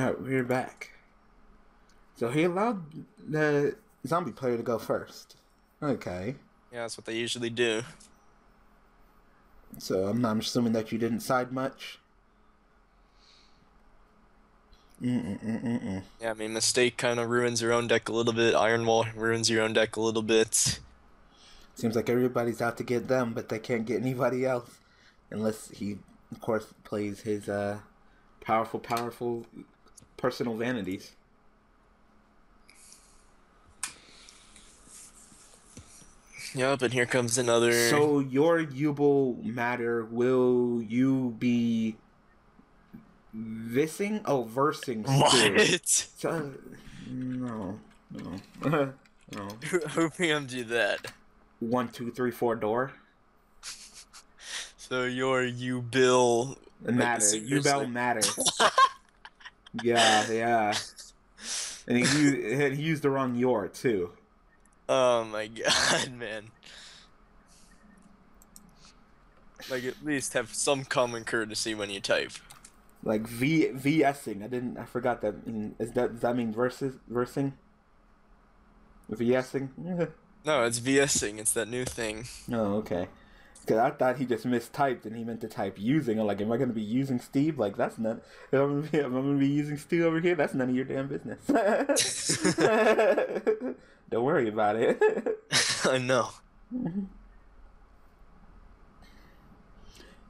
Alright, we're back. So he allowed the zombie player to go first. Okay. Yeah, that's what they usually do. So I'm, I'm assuming that you didn't side much. Mm-mm-mm-mm. Yeah, I mean, Mistake kind of ruins your own deck a little bit. Iron Wall ruins your own deck a little bit. Seems like everybody's out to get them, but they can't get anybody else. Unless he, of course, plays his uh, powerful, powerful personal vanities. Yep, and here comes another. So your Yubel matter, will you be Vissing? Oh, versing. what? So, no, no, no. Who PM'd you that? One, two, three, four door. So you're Yubel. Matter. Yubel matter. yeah, yeah. And he used, he used the wrong your too. Oh my god, man. Like at least have some common courtesy when you type. Like V VSing. I didn't. I forgot that is that does that mean versus versing? VSing. No, it's VSing. It's that new thing. Oh, okay. Because I thought he just mistyped and he meant to type using. I'm like, am I going to be using Steve? Like, that's not. If I'm going to be, if I'm gonna be using Steve over here, that's none of your damn business. Don't worry about it. I know. and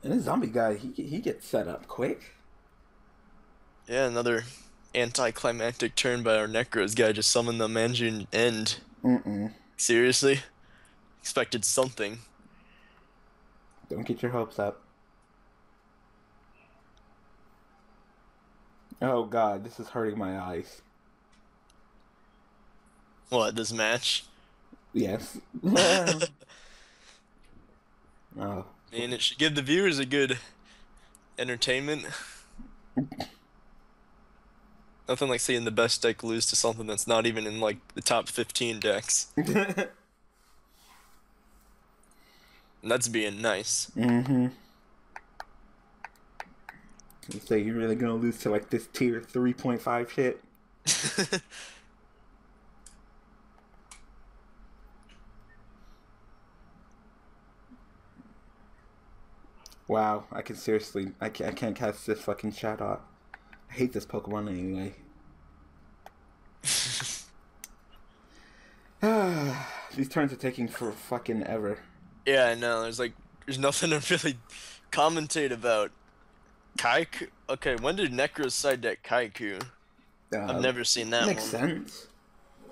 this zombie guy, he he gets set up quick. Yeah, another anticlimactic turn by our Nekroz guy. Just summoned the Manjun end. Mm-mm. Seriously? Expected something. Don't get your hopes up. Oh god, this is hurting my eyes. What, this match? Yes. oh. And it should give the viewers a good entertainment. Nothing like seeing the best deck lose to something that's not even in like the top 15 decks. That's being nice. mm-hmm. So you're really gonna lose to like this tier 3.5 shit? Wow, I can seriously, I can't, I can't cast this fucking Shadow. I hate this Pokemon anyway. These turns are taking for fucking ever. Yeah, I know. There's like, there's nothing to really commentate about. Kaiju? Okay, when did Nekroz side deck Kaiju? Uh, I've never seen that makes one. sense.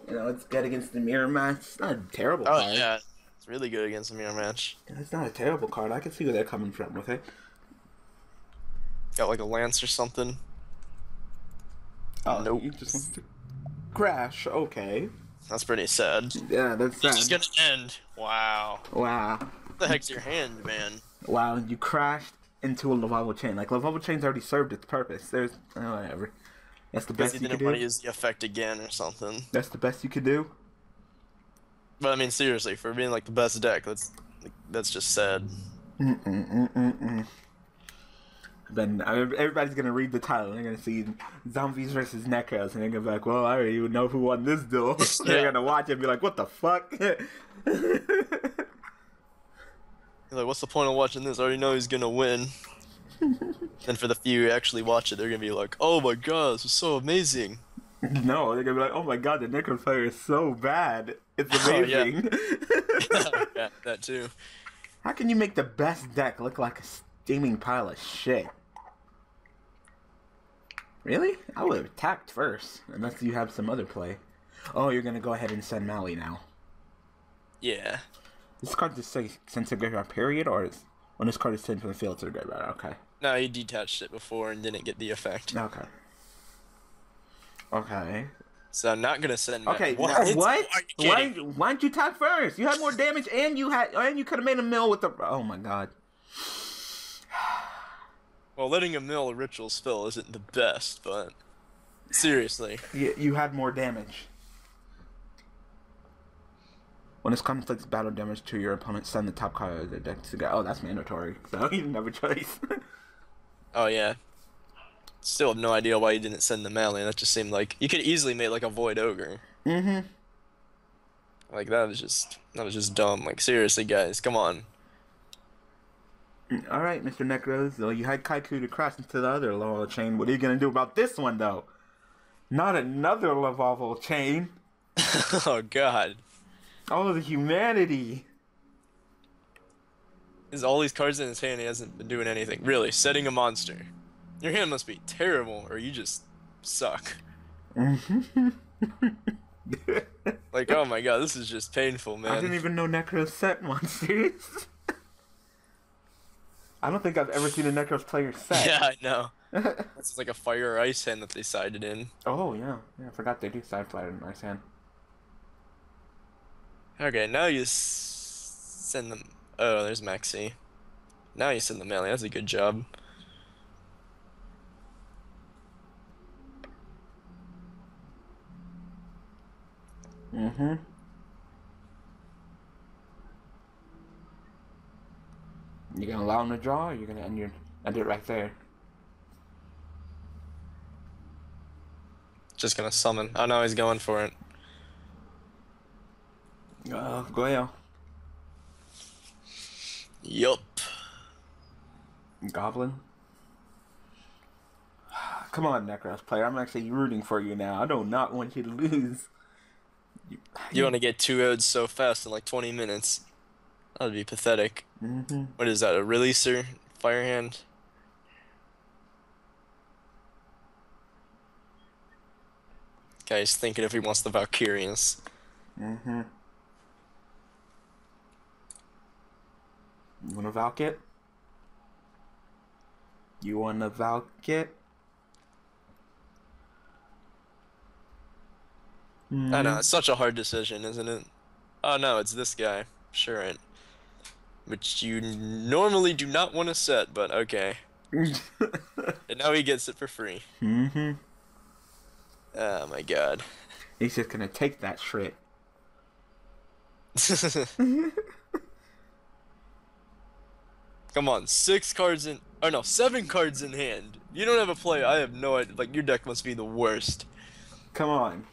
You know, it's good against the mirror match. It's not a terrible Oh card. yeah, it's really good against the mirror match. It's not a terrible card. I can see where they're coming from with it. Got like a lance or something. Oh, Nope. You just want to crash. Okay. That's pretty sad. Yeah, that's This is gonna end. Wow. Wow. What the heck's your hand, man? Wow, you crashed into a Lavalval Chain. Like, Lavalval Chain's already served its purpose. There's, oh, whatever. That's the best you could didn't want to do. use the effect again or something. That's the best you could do. But I mean, seriously, for being like the best deck, that's like, that's just sad. Mm-mm-mm-mm-mm. Then uh, everybody's gonna read the title. and They're gonna see zombies versus Nekroz, and they're gonna be like, "Well, I already even know who won this duel." they're gonna watch it and be like, "What the fuck?" Like, what's the point of watching this? I already know he's gonna win. and for the few who actually watch it, they're gonna be like, "Oh my god, this is so amazing." no, they're gonna be like, "Oh my god, the Necro player is so bad. It's Oh, yeah. amazing." yeah, that too. How can you make the best deck look like a steaming pile of shit? Really? I would have attacked first, unless you have some other play. Oh, you're gonna go ahead and send Mally now. Yeah. This card just say sent to the graveyard period, or is when this card is sent from the field to the graveyard? Okay. No, you detached it before and didn't get the effect. Okay. Okay. So I'm not gonna send. Matt. Okay. What? What? what? Why? Why didn't you attack first? You had more damage, and you had, and you could have made a mill with the. Oh my god. Well, letting a mill a ritual spell isn't the best, but seriously. You, you had more damage. When this conflicts battle damage to your opponent, send the top card of the deck to go. Oh, that's mandatory. So you didn't have a choice. Oh yeah. Still have no idea why he didn't send the Malian. That just seemed like you could easily make like a Void Ogre. Mm-hmm. Like that was just that was just dumb. Like seriously, guys, come on. All right, Mr. Nekroz. So you had Kaiju to cross into the other Lavalval Chain. What are you gonna do about this one, though? Not another Lavalval Chain. oh God. Oh, the humanity. Is all these cards in his hand? He hasn't been doing anything. Really, setting a monster. Your hand must be terrible, or you just suck. Mm-hmm. like, oh my god, this is just painful, man. I didn't even know Nekroz set monsters. I don't think I've ever seen a Nekroz player set. Yeah, I know. That's like a fire or ice hand that they sided in. oh yeah, yeah. I forgot they do side flyer in Ice Hand. Okay, now you s- send them. Oh, there's Maxi. Now you send the melee. That's a good job. Mm-hmm. You gonna allow him to draw, or you gonna end your end it right there? Just gonna summon. Oh no, he's going for it. Uh, Goyo. Yup. Goblin. Come on, Nekroz player. I'm actually rooting for you now. I do not want you to lose. You want to get two odes so fast in like 20 minutes? That'd be pathetic. Mm-hmm. What is that? A releaser? Firehand? Guy's thinking if he wants the Valkyrians. Mm-hmm. You wanna Valk it? You wanna Valk it? I know, it's such a hard decision, isn't it? Oh no, it's this guy. Sure it. Which you normally do not want to set, but okay. And now he gets it for free. mm-hmm. Oh my god. He's just gonna take that shit. Come on, six cards in. Oh no, seven cards in hand. You don't have a play. I have no idea. Like, your deck must be the worst. Come on.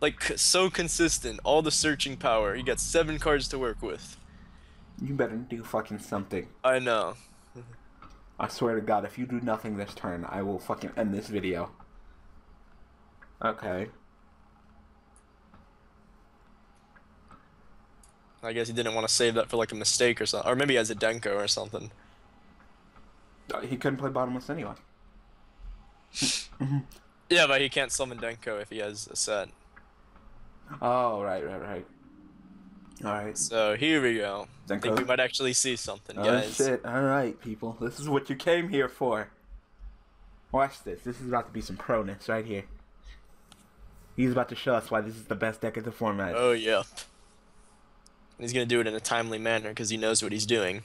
Like, so consistent. All the searching power. You got seven cards to work with. You better do fucking something. I know. I swear to God, if you do nothing this turn, I will fucking end this video. Okay. I guess he didn't want to save that for like a mistake or something. Or maybe as a Denko or something. Uh, He couldn't play bottomless anyway. Yeah, but he can't summon Denko if he has a set. Oh, right, right, right. Alright. So here we go. I think we might actually see something, Oh guys. shit. Alright, people. This is what you came here for. Watch this. This is about to be some proness right here. He's about to show us why this is the best deck of the format. Oh, yep. He's gonna do it in a timely manner because he knows what he's doing.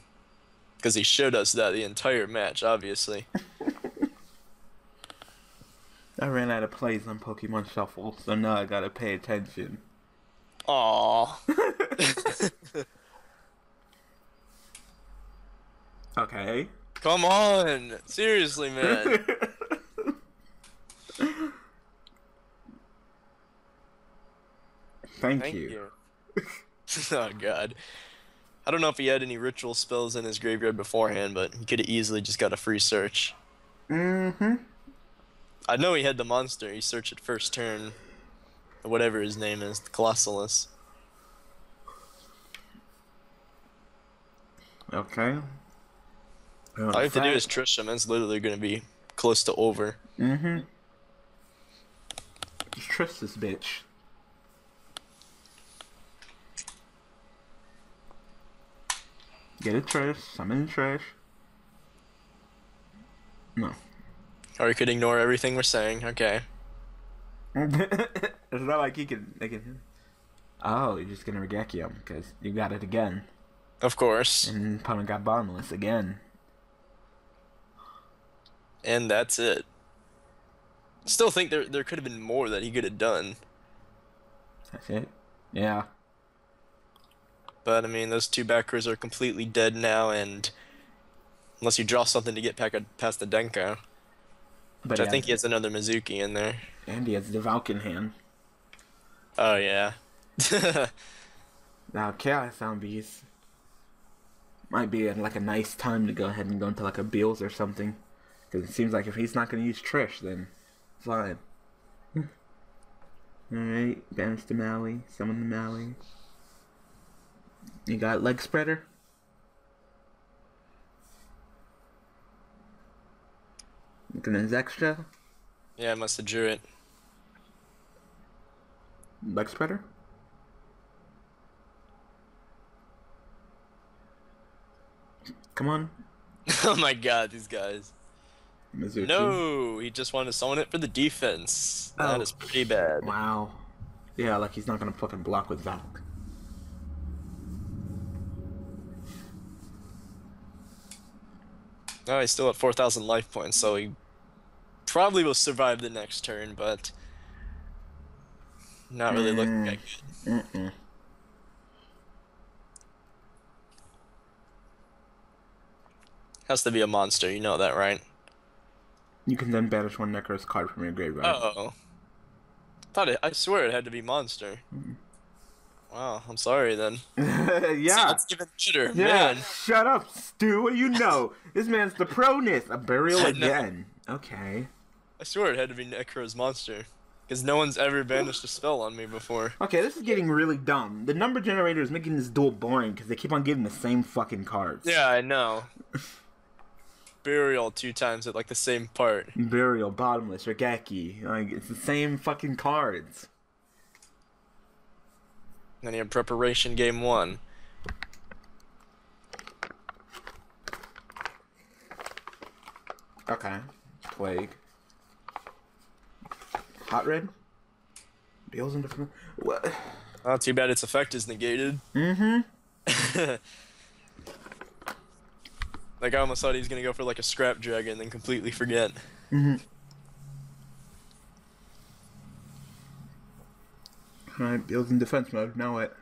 Because he showed us that the entire match, obviously. I ran out of plays on Pokemon Shuffle, so now I gotta pay attention. Aww. Okay. Come on! Seriously, man. Thank, Thank you. you. oh god. I don't know if he had any ritual spells in his graveyard beforehand, but he could have easily just got a free search. Mm-hmm. I know he had the monster. He searched it first turn. Whatever his name is, the Colossalus. Okay. All you have to do is Tristram, and it's literally going to be close to over. Mm-hmm. Just trust this bitch. Get a trash. I'm in the trash. No. Or he could ignore everything we're saying. Okay. it's not like you can. They can. Oh, you're just gonna regek him because you got it again, Of course. and opponent got bottomless again. And that's it. Still think there there could have been more that he could have done. That's it. Yeah. But I mean, those two backers are completely dead now, and unless you draw something to get past the Denko. Which But I think he has another Mizuki in there. and he has the Valken hand. Oh yeah. Now, Chaos Zombies might be like a nice time to go ahead and go into like a Beals or something. Because it seems like if he's not going to use Trish, then fine. Alright, banish the Maui, summon the Maui. You got Leg Spreader? Looking at his extra. yeah, I must have drew it. Leg Spreader? Come on, oh my god, these guys. Mizuki. No, he just wanted to summon it for the defense. That Oh. is pretty bad. Wow. Yeah, like he's not gonna fucking block with Valk. Oh, he's still at 4,000 life points, so he probably will survive the next turn, but not really looking Mm. that good. Mm-mm. Has to be a monster, you know that, right? You can then banish one Nekroz card from your graveyard. Oh. Thought it, I swear it had to be monster. Mm-hmm. Wow, I'm sorry then. yeah. That's even better, Yeah. man. Shut up, Stu. What do you know? this man's the proness. A burial again. Okay. I swear it had to be Necro's monster. Because no one's ever banished a spell on me before. Okay, this is getting really dumb. The number generator is making this duel boring because they keep on getting the same fucking cards. Yeah, I know. Burial two times at like the same part. Burial, bottomless, Raigeki. Like it's the same fucking cards. Then you have preparation game one. Okay. Plague. Hot red. Beals into what? Oh, too bad its effect is negated. Mm-hmm. Like I almost thought he was gonna go for like a scrap dragon and then completely forget. Alright, Beals in defense mode. Now what?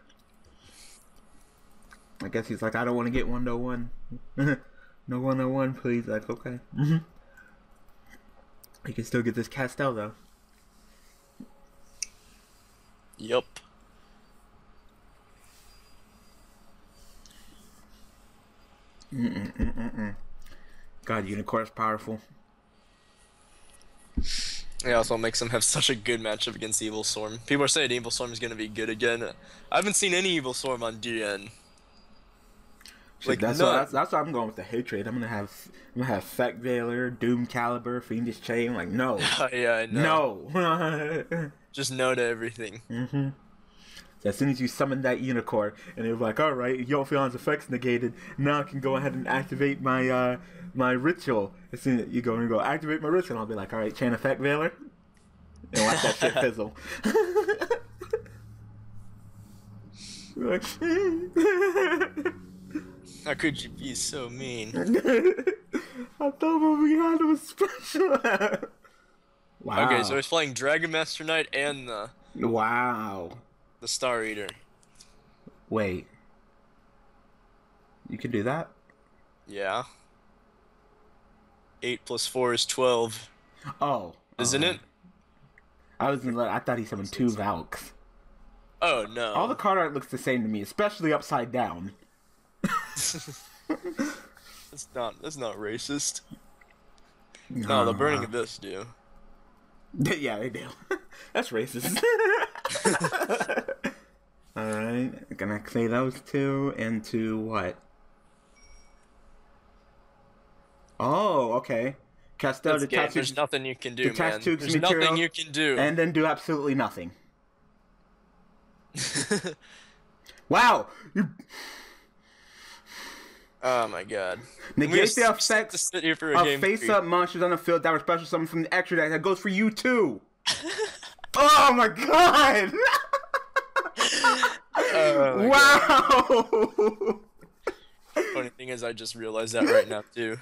I guess he's like, I don't want to get one to one. No one on one, please. Like, okay. Mm-hmm. He can still get this Castel though. Yup. God, Unicorn's powerful. It also makes him have such a good matchup against Evilswarm. People are saying Evilswarm is gonna be good again. I haven't seen any Evilswarm on DN. Shit, Like, that's, none. what, that's that's why I'm going with the hatred. I'm gonna have I'm gonna have Feck Veiler, Doom Caliber, Fiendish Chain. Like no, yeah, I know. no. Just no to everything. mm-hmm. As soon as you summon that unicorn, and they're like, all right, Yopheon's effects negated. Now I can go ahead and activate my uh my ritual. As soon as you go and go activate my ritual, I'll be like, all right, chain effect Veiler, and watch that shit fizzle. How could you be so mean? I thought what we had was special. wow. Okay, so he's playing Dragon Master Knight and the wow. The Star Eater. Wait. You can do that? Yeah. Eight plus four is 12. Oh. isn't oh. it? I was gonna I thought he summoned two Valks. Oh no. All the card art looks the same to me, especially upside down. That's not that's not racist. No, the burning of this do. yeah, they do. That's racist. Alright, gonna say those two into what? Oh, okay. Castel That's game. detaches There's nothing you can do, detach man. There's material nothing you can do. and then do absolutely nothing. Wow! You oh my god. negate We the just- just effects sit here for a of game face-up monsters on the field that were special summon from the extra deck. That goes for you too! oh my god! Oh my wow! Funny thing is, I just realized that right now too.